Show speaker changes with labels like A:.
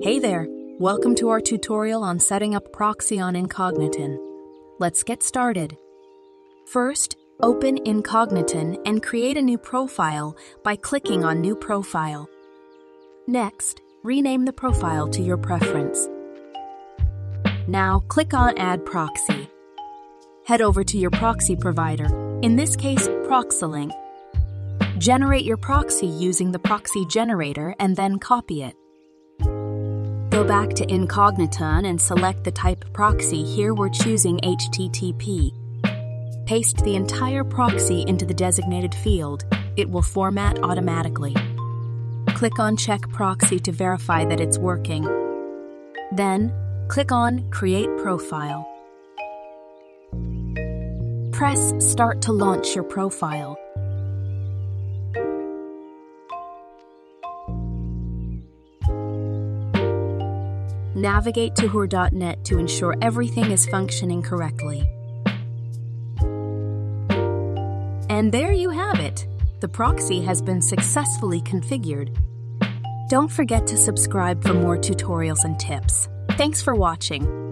A: Hey there, welcome to our tutorial on setting up proxy on Incogniton. Let's get started. First, open Incogniton and create a new profile by clicking on New Profile. Next, rename the profile to your preference. Now, click on Add Proxy. Head over to your proxy provider, in this case, ProxyLink. Generate your proxy using the proxy generator and then copy it. Go back to Incogniton and select the type proxy. Here we're choosing HTTP. Paste the entire proxy into the designated field. It will format automatically. Click on Check Proxy to verify that it's working. Then, click on Create Profile. Press Start to launch your profile. Navigate to Whoer.net to ensure everything is functioning correctly. And there you have it. The proxy has been successfully configured. Don't forget to subscribe for more tutorials and tips. Thanks for watching.